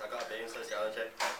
那个白色轿车。